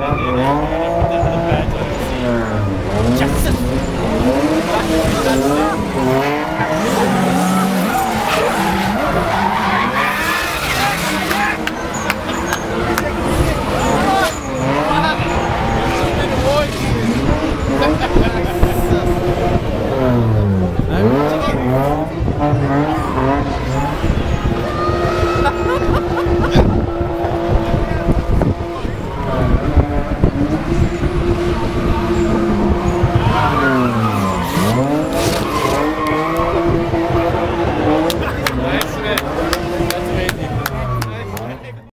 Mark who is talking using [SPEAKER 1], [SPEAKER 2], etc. [SPEAKER 1] Oh.